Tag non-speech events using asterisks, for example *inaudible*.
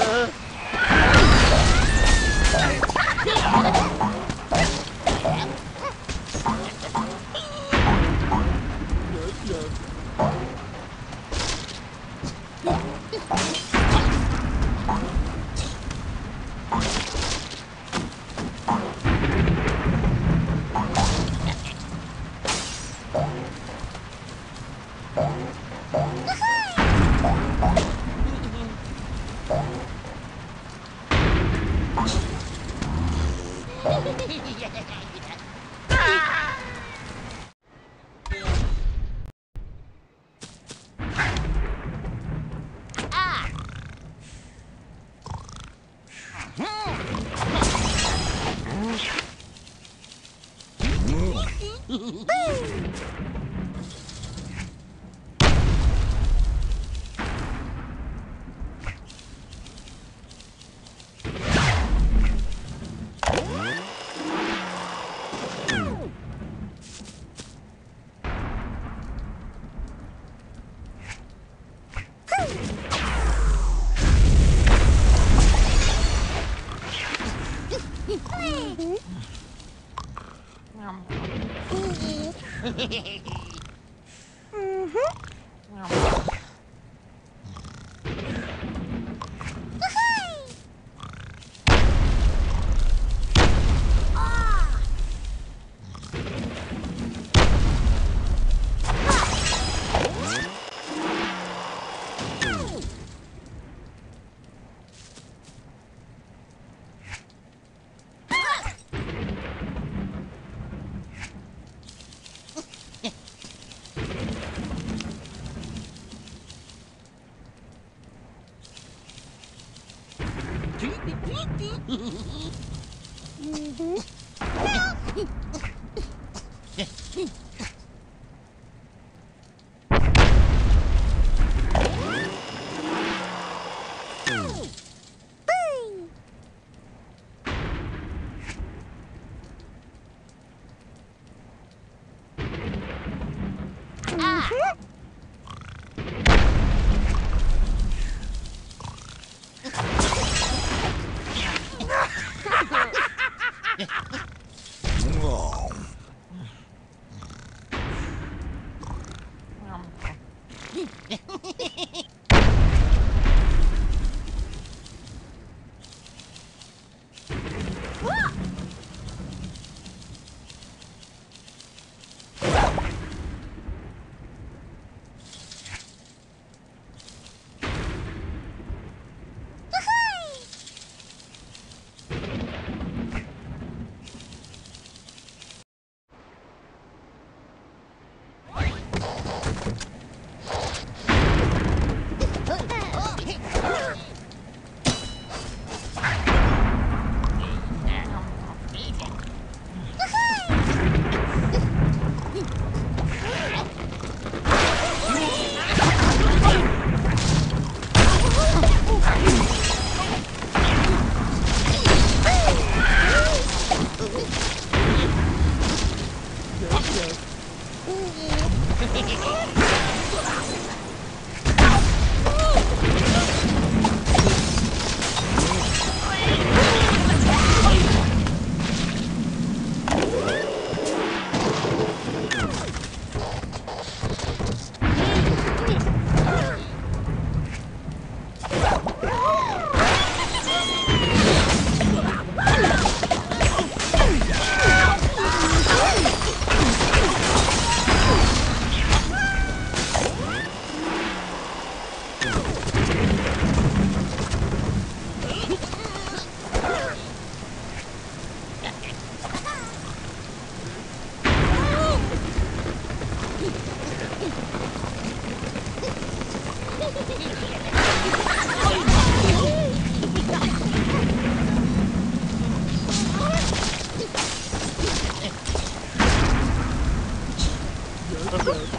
nữa. *laughs* Ah. *laughs* Boom! Mm-hmm. mm-hmm. mm-hmm. よし。Oh. Ooh. Oh!